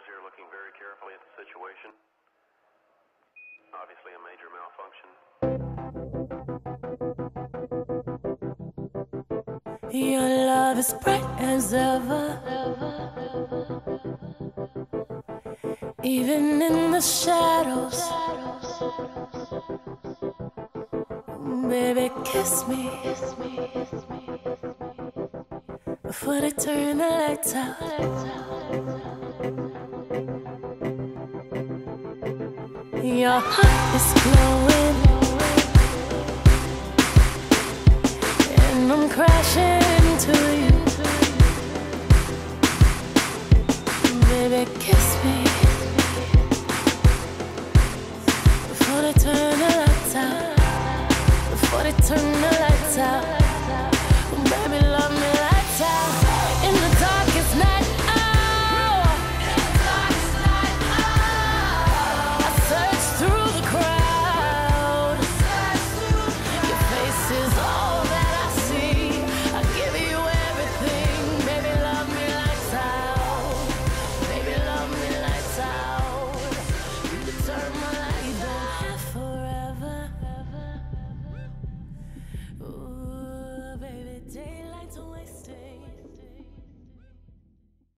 Powers here looking very carefully at the situation. Obviously a major malfunction. Your love is bright as ever. Even in the shadows. Baby, kiss me. Before they turn the lights out. Your heart is glowing, and I'm crashing into you. Baby, kiss me before they turn the lights out. Before they turn the lights out. to waste it.